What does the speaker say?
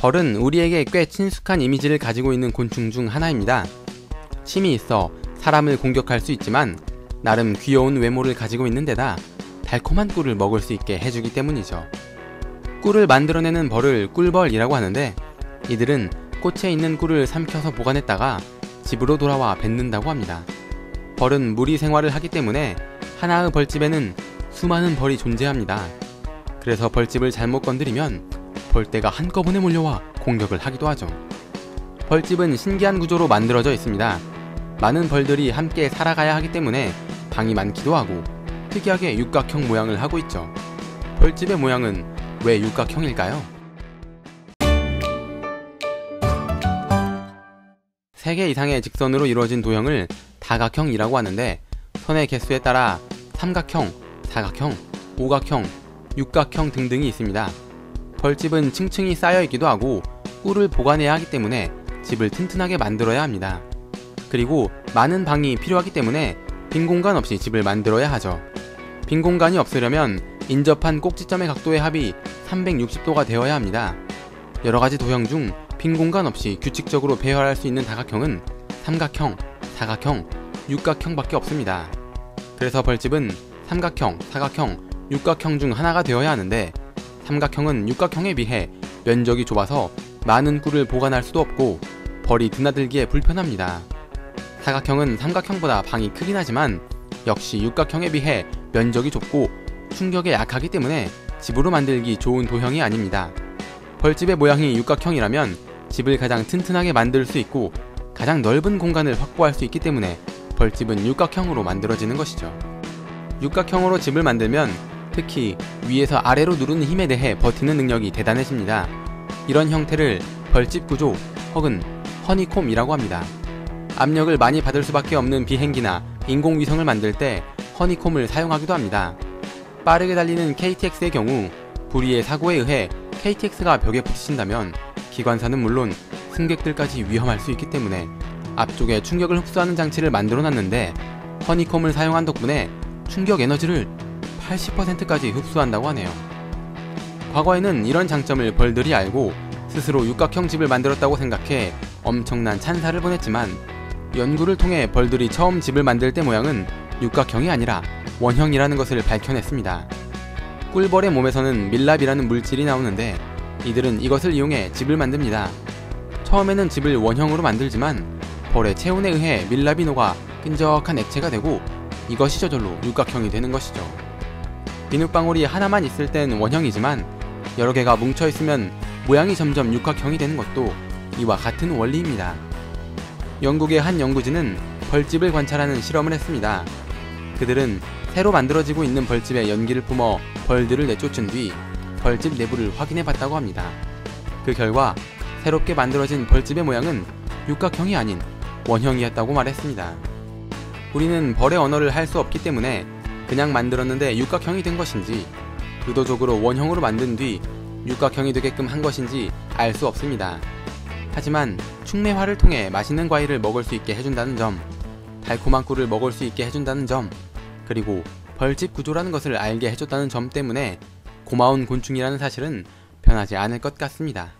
벌은 우리에게 꽤 친숙한 이미지를 가지고 있는 곤충 중 하나입니다. 침이 있어 사람을 공격할 수 있지만 나름 귀여운 외모를 가지고 있는 데다 달콤한 꿀을 먹을 수 있게 해주기 때문이죠. 꿀을 만들어내는 벌을 꿀벌이라고 하는데 이들은 꽃에 있는 꿀을 삼켜서 보관했다가 집으로 돌아와 뱉는다고 합니다. 벌은 무리 생활을 하기 때문에 하나의 벌집에는 수많은 벌이 존재합니다. 그래서 벌집을 잘못 건드리면 벌떼가 한꺼번에 몰려와 공격을 하기도 하죠. 벌집은 신기한 구조로 만들어져 있습니다. 많은 벌들이 함께 살아가야 하기 때문에 방이 많기도 하고 특이하게 육각형 모양을 하고 있죠. 벌집의 모양은 왜 육각형일까요? 3개 이상의 직선으로 이루어진 도형을 다각형이라고 하는데 선의 개수에 따라 삼각형, 사각형, 오각형, 육각형 등등이 있습니다. 벌집은 층층이 쌓여 있기도 하고 꿀을 보관해야 하기 때문에 집을 튼튼하게 만들어야 합니다. 그리고 많은 방이 필요하기 때문에 빈 공간 없이 집을 만들어야 하죠. 빈 공간이 없으려면 인접한 꼭지점의 각도의 합이 360도가 되어야 합니다. 여러 가지 도형 중 빈 공간 없이 규칙적으로 배열할 수 있는 다각형은 삼각형, 사각형, 육각형밖에 없습니다. 그래서 벌집은 삼각형, 사각형, 육각형 중 하나가 되어야 하는데 삼각형은 육각형에 비해 면적이 좁아서 많은 꿀을 보관할 수도 없고 벌이 드나들기에 불편합니다. 사각형은 삼각형보다 방이 크긴 하지만 역시 육각형에 비해 면적이 좁고 충격에 약하기 때문에 집으로 만들기 좋은 도형이 아닙니다. 벌집의 모양이 육각형이라면 집을 가장 튼튼하게 만들 수 있고 가장 넓은 공간을 확보할 수 있기 때문에 벌집은 육각형으로 만들어지는 것이죠. 육각형으로 집을 만들면 특히 위에서 아래로 누르는 힘에 대해 버티는 능력이 대단해집니다. 이런 형태를 벌집 구조 혹은 허니콤이라고 합니다. 압력을 많이 받을 수밖에 없는 비행기나 인공위성을 만들 때 허니콤을 사용하기도 합니다. 빠르게 달리는 KTX의 경우 불의의 사고에 의해 KTX가 벽에 부딪힌다면 기관사는 물론 승객들까지 위험할 수 있기 때문에 앞쪽에 충격을 흡수하는 장치를 만들어 놨는데 허니콤을 사용한 덕분에 충격 에너지를 80%까지 흡수한다고 하네요. 과거에는 이런 장점을 벌들이 알고 스스로 육각형 집을 만들었다고 생각해 엄청난 찬사를 보냈지만 연구를 통해 벌들이 처음 집을 만들 때 모양은 육각형이 아니라 원형이라는 것을 밝혀냈습니다. 꿀벌의 몸에서는 밀랍이라는 물질이 나오는데 이들은 이것을 이용해 집을 만듭니다. 처음에는 집을 원형으로 만들지만 벌의 체온에 의해 밀랍이 녹아 끈적한 액체가 되고 이것이 저절로 육각형이 되는 것이죠. 비눗방울이 하나만 있을 땐 원형이지만 여러 개가 뭉쳐 있으면 모양이 점점 육각형이 되는 것도 이와 같은 원리입니다. 영국의 한 연구진은 벌집을 관찰하는 실험을 했습니다. 그들은 새로 만들어지고 있는 벌집에 연기를 뿜어 벌들을 내쫓은 뒤 벌집 내부를 확인해 봤다고 합니다. 그 결과 새롭게 만들어진 벌집의 모양은 육각형이 아닌 원형이었다고 말했습니다. 우리는 벌의 언어를 할 수 없기 때문에 그냥 만들었는데 육각형이 된 것인지 의도적으로 원형으로 만든 뒤 육각형이 되게끔 한 것인지 알 수 없습니다. 하지만 충매화를 통해 맛있는 과일을 먹을 수 있게 해준다는 점, 달콤한 꿀을 먹을 수 있게 해준다는 점, 그리고 벌집 구조라는 것을 알게 해줬다는 점 때문에 고마운 곤충이라는 사실은 변하지 않을 것 같습니다.